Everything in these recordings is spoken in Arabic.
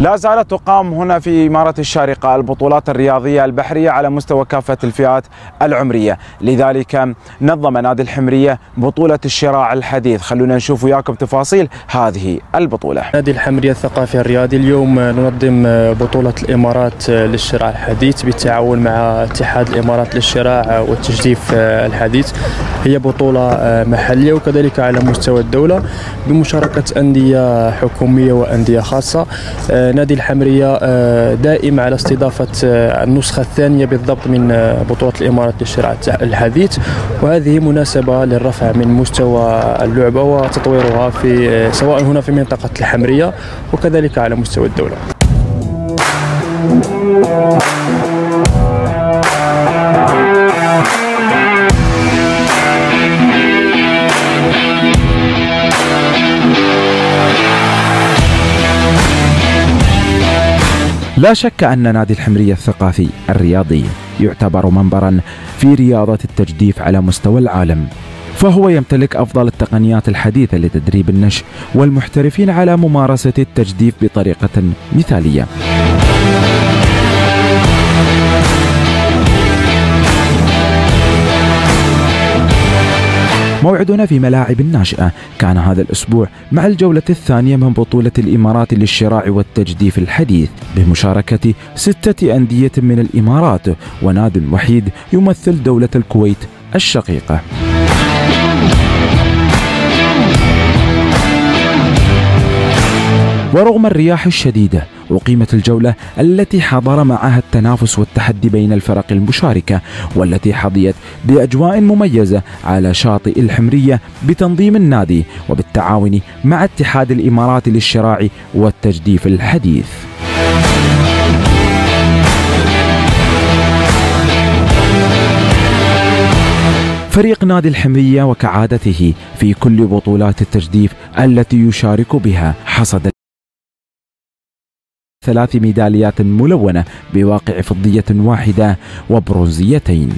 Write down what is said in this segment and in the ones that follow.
لا زالت تقام هنا في إمارة الشارقة البطولات الرياضية البحرية على مستوى كافة الفئات العمرية. لذلك نظم نادي الحمرية بطولة الشراع الحديث. خلونا نشوف وياكم تفاصيل هذه البطولة. نادي الحمرية الثقافي الرياضي اليوم ننظم بطولة الإمارات للشراع الحديث بالتعاون مع اتحاد الإمارات للشراع والتجديف الحديث. هي بطولة محلية وكذلك على مستوى الدولة بمشاركة أندية حكومية وأندية خاصة. نادي الحمرية دائم على استضافة النسخة الثانية بالضبط من بطولة الإمارات للشراع الحديث. وهذه مناسبة للرفع من مستوى اللعبة وتطويرها في سواء هنا في منطقة الحمرية وكذلك على مستوى الدولة. لا شك أن نادي الحمرية الثقافي الرياضي يعتبر منبرا في رياضة التجديف على مستوى العالم فهو يمتلك أفضل التقنيات الحديثة لتدريب النشء والمحترفين على ممارسة التجديف بطريقة مثالية. موعدنا في ملاعب الناشئة. كان هذا الأسبوع مع الجولة الثانية من بطولة الإمارات للشراع والتجديف الحديث بمشاركة ستة أندية من الإمارات وناد وحيد يمثل دولة الكويت الشقيقة. ورغم الرياح الشديدة أقيمت الجولة التي حضر معها التنافس والتحدي بين الفرق المشاركة والتي حظيت بأجواء مميزة على شاطئ الحمرية بتنظيم النادي وبالتعاون مع اتحاد الإمارات للشراع والتجديف الحديث. فريق نادي الحمرية وكعادته في كل بطولات التجديف التي يشارك بها حصد ثلاث ميداليات ملونة بواقع فضية واحدة وبرونزيتين.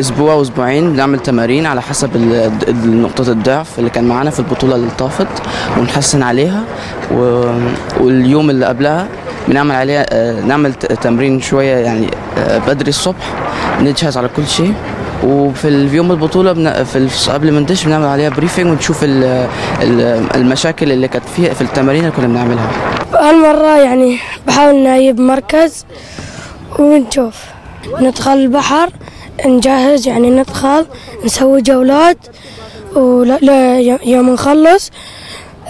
أسبوع وأسبوعين بنعمل تمارين على حسب نقطة الضعف اللي كان معانا في البطولة اللي طافت ونحسن عليها. واليوم اللي قبلها بنعمل عليها نعمل تمرين شوية يعني بدري الصبح نجهز على كل شيء. وفي اليوم البطولة بن... في قبل ما ندش بنعمل عليها بريفنج ونشوف ال... ال... المشاكل اللي كانت فيها في التمارين اللي كنا بنعملها. هالمرة يعني بحاول نجيب مركز ونشوف. ندخل البحر نجهز يعني ندخل نسوي جولات ولا يوم نخلص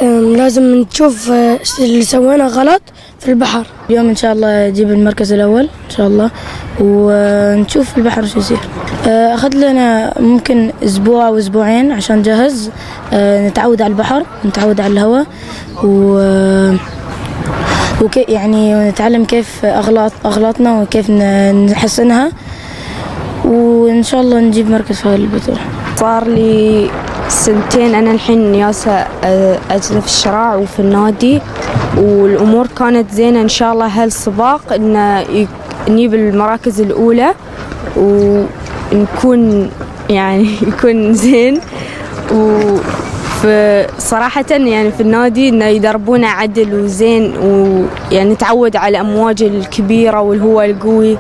لازم نشوف اللي سوينا غلط في البحر. اليوم إن شاء الله نجيب المركز الأول إن شاء الله ونشوف البحر شو يصير. أخذ لنا ممكن أسبوع أو أسبوعين عشان نجهز. نتعود على البحر نتعود على الهواء و وكي يعني نتعلم كيف اغلاط أغلاطنا وكيف نحسنها. وإن شاء الله نجيب مركز في البطولة. صار لي سنتين أنا الحين ياسه اجري في الشراع وفي النادي والأمور كانت زينة إن شاء الله هالسباق إن نجيب المراكز الأولى ونكون يعني يكون زين. و صراحة يعني في النادي إنه يدربونا عدل وزين ويعني نتعود على الامواج الكبيرة والهواء القوي.